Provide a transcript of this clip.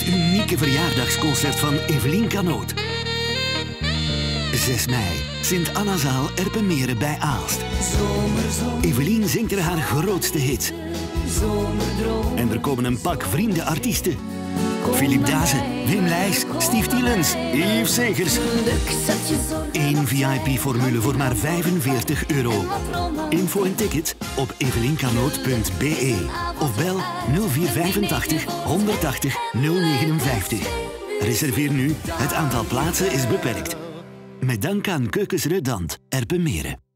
het unieke verjaardagsconcert van Evelien Canoot. 6 mei, Sint-Annazaal Erpenmeren bij Aalst. Evelien zingt er haar grootste hits. En er komen een pak vrienden artiesten. Philip Dazen, Wim Leijs, Steve Tielens, Yves Segers. VIP-formule voor maar 45 euro. Info en tickets op evelinkanoot.be of bel 0485 180 059. Reserveer nu, het aantal plaatsen is beperkt. Met dank aan Keukens Redant, Erpenmeren.